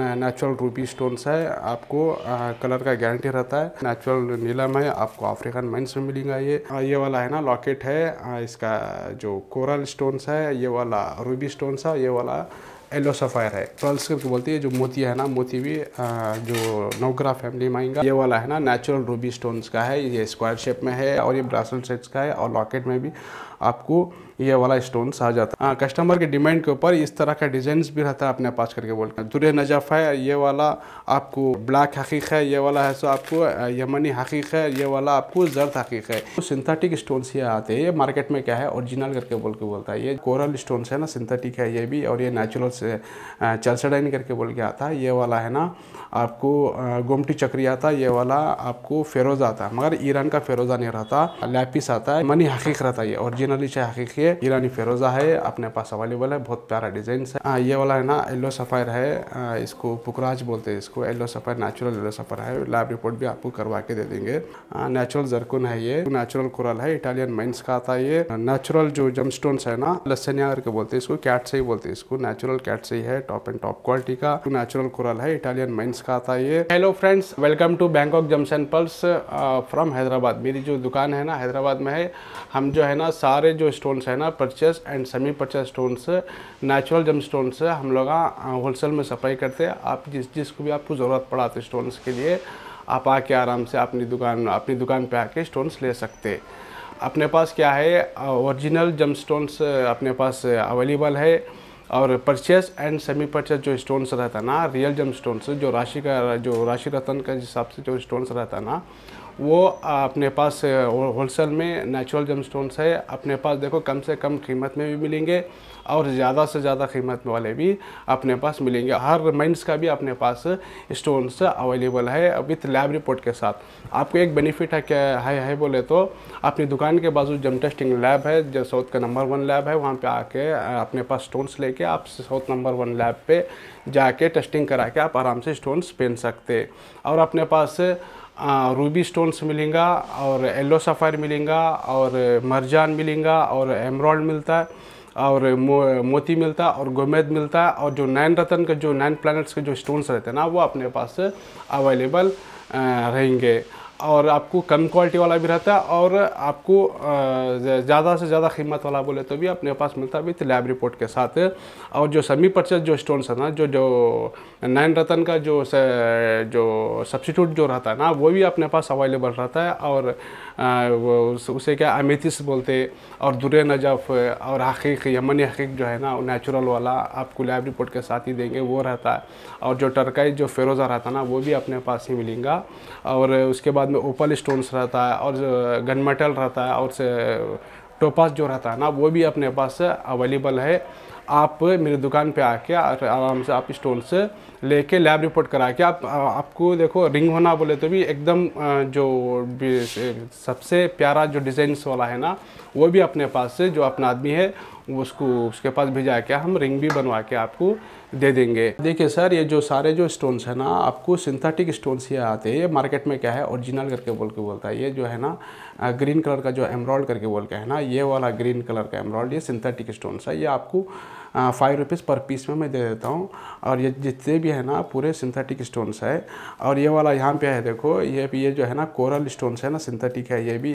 Natural Ruby stones है आपको आ, colour का गारंटी रहता है। नेचुरल नीलम है आपको अफ्रीकन माइंस में मिलेगा ये। आ, ये वाला है ना लॉकेट है आ, इसका जो कोरल स्टोन्स है ये वाला रूबी स्टोन्स है ये वाला येलो सफ़ायर है पर्ल्स करके बोलती है जो मोती है ना, मोती भी जो नौगरा फैमिली में आएगा ये वाला है ना नेचुरल रूबी स्टोन्स का है, ये स्क्वायर शेप में है और ये ब्रासलेट सेट्स का है और लॉकेट में भी आपको ये वाला स्टोन आ जाता है। कस्टमर के डिमांड के ऊपर इस तरह का डिज़ाइन भी रहता है अपने पास करके बोलते हैं। दुरे नजफ है, ये वाला आपको ब्लैक हकीक है, ये वाला है, सो आपको यमनी हकीक है, ये वाला आपको जर्द हकीक है। तो सिंथेटिक स्टोन्स ये आते हैं, ये मार्केट में क्या है ओरिजिनल करके बोल के बोलता है। ये कोरल स्टोन्स है ना सिंथेटिक है ये भी और ये नेचुरल से चलसडाइन करके बोल के आता है ये वाला है ना, आपको गोमटी चक्री आता, ये वाला आपको फेरोज़ा आता है मगर ईरान का फेरोज़ा नहीं रहता, लैपिस आता है मनी हकीक रहता है ओरिजिनली चाहे हकीक है ईरानी फेरोज़ा है, अपने पास अवेलेबल है, बहुत प्यारा डिज़ाइन है। ये वाला है ना येलो सफ़ायर है इसको पुकराज बोलते हैं इसको yellow sapphire natural yellow sapphire है लैब रिपोर्ट भी आपको करवा के दे देंगे। नेचुरल जरकुन है ये नेचुरल कुरल है इटालियन माइंस का आता है ये नेचुरल जो जम है ना लसनिया करके बोलते हैं इसको कैट से ही बोलते हैं इसको नेचुरल कैट से ही है टॉप एंड टॉप क्वालिटी का। नेचुरल कुरल है इटालियन माइंस का आता है ये hello friends welcome to Bangkok gems and pearls from Hyderabad मेरी जो दुकान है ना हैदराबाद में है, हम जो है ना, सारे जो स्टोन्स है ना precious and semi precious stones natural gem stones हम लोग होलसेल में सप्लाई करते हैं। आप जिस, जिसको भी आपको ज़रूरत पड़ा तो स्टोन्स के लिए, आप आके आराम से अपनी दुकान अपनी दुकान पे आके स्टोन्स ले सकते अपने पास क्या है ओरिजिनल जम स्टोन्स अपने पास अवेलेबल है। और परचेस एंड सेमी परचेस जो स्टोन्स रहता है ना रियल जम स्टोन्स जो राशि का, जो राशि रतन के हिसाब से जो स्टोन्स रहता है ना वो अपने पास होलसेल में नेचुरल जम स्टोन्स है। अपने पास देखो कम से कम कीमत में भी मिलेंगे और ज़्यादा से ज़्यादा कीमत वाले भी अपने पास मिलेंगे। हर माइंस का भी अपने पास स्टोन्स अवेलेबल है विथ लैब रिपोर्ट के साथ। आपको एक बेनिफिट है क्या है, है बोले तो अपनी दुकान के बाजू जम टेस्टिंग लैब है जो साउथ का नंबर वन लैब है वहाँ पे आके अपने पास स्टोन्स लेके आप साउथ नंबर वन लैब पे जाके टेस्टिंग करा के आप आराम से स्टोन्स पहन सकते। और अपने पास रूबी स्टोन्स मिलेंगे और येलो सफ़ायर मिलेंगे और मरजान मिलेंगे और एमरॉल्ड मिलता है और मो, मोती मिलता है और गोमेद मिलता है और जो नैन रतन के जो नैन प्लैनेट्स के जो स्टोन्स रहते हैं ना वो अपने पास अवेलेबल रहेंगे। और आपको कम क्वालिटी वाला भी रहता है और आपको ज़्यादा से ज़्यादा कीमत वाला बोले तो भी अपने पास मिलता है विथ लैब रिपोर्ट के साथ। और जो सेमी परचेज जो स्टोन्स है ना, जो जो नैन रतन का जो जो सब्सिट्यूट जो रहता है ना, वो भी अपने पास अवेलेबल रहता है और उसे क्या अमेथिस बोलते और दुरे नजफ और हकीक, यमनी हकीक जो है ना नेचुरल वाला आपको लैब रिपोर्ट के साथ ही देंगे, वो रहता है। और जो टर्काई जो फेरोज़ा रहता है ना, वो भी अपने पास ही मिलेगा। और उसके बाद में ओपल स्टोन्स रहता है और गन मेटल रहता है और टोपास जो रहता है ना, वो भी अपने पास अवेलेबल है। आप मेरी दुकान पे आके आराम से आप स्टोन से लेके लैब रिपोर्ट करा के आप आपको देखो रिंग होना बोले तो भी एकदम जो भी सबसे प्यारा जो डिज़ाइंस वाला है ना, वो भी अपने पास से जो अपना आदमी है, उसको, उसके पास भेजा के हम रिंग भी बनवा के आपको दे देंगे। देखिए सर, ये जो सारे जो स्टोन्स है ना, आपको सिंथेटिक स्टोन्स ये आते हैं। ये मार्केट में क्या है ओरिजिनल करके बोल के बोलता है। ये जो है ना ग्रीन कलर का जो एमरॉल्ड करके बोल के है ना, ये वाला ग्रीन कलर का एमरॉल्ड ये सिंथेटिक स्टोन्स है। ये आपको फाइव रुपीज़ पर पीस में मैं दे देता हूँ। और ये जितने भी है ना, पूरे सिंथेटिक स्टोन्स है। और ये वाला यहाँ पे है, देखो, ये ये जो है ना कोरल स्टोन्स है ना सिंथेटिक है, ये भी।